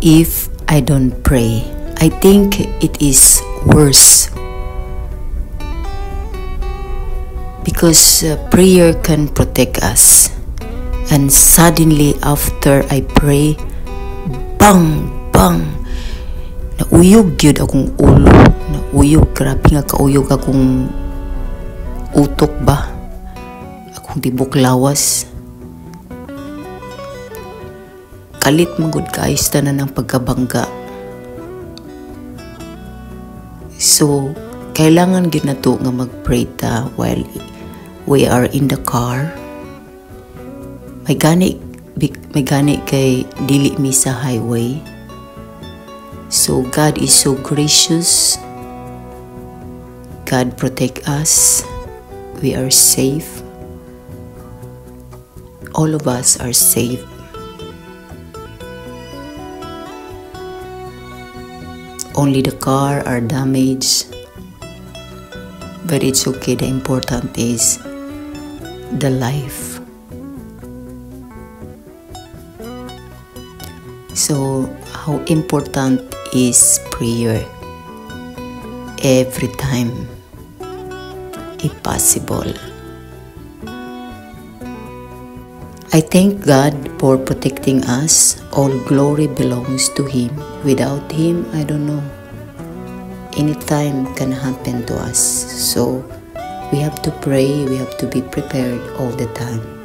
if I don't pray. I think it is worse. Because uh, prayer can protect us. And suddenly after I pray, bang, bang, nauyog yun akong ulo. Nauyog, grabe nga kauyog akong utok ba? Akong tibok lawas. Kalit magud kaayos na ng pagkabangga. So, kailangan gyud nato nga mag-pray ta while we are in the car. May gani may gani kay dili mi sa highway. So God is so gracious. God protect us. We are safe. All of us are safe. Only the car are damaged. But it's okay. The important is the life. So, how important is prayer? Every time, if possible. I thank God for protecting us. All glory belongs to Him. Without Him, I don't know. Anytime can happen to us. So, we have to pray, we have to be prepared all the time.